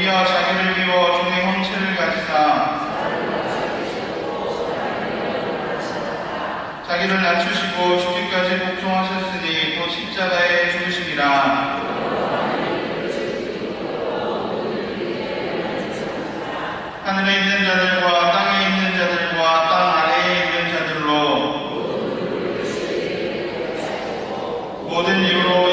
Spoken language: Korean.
오히려 자기를 비워 종의 형체를 가지사. 자기를 낮추시고 죽기까지 복종하셨으니 또 십자가에 죽으심이라 하늘에 있는 자들과 땅에 있는 자들과 땅 아래에 있는 자들로 모든 이유로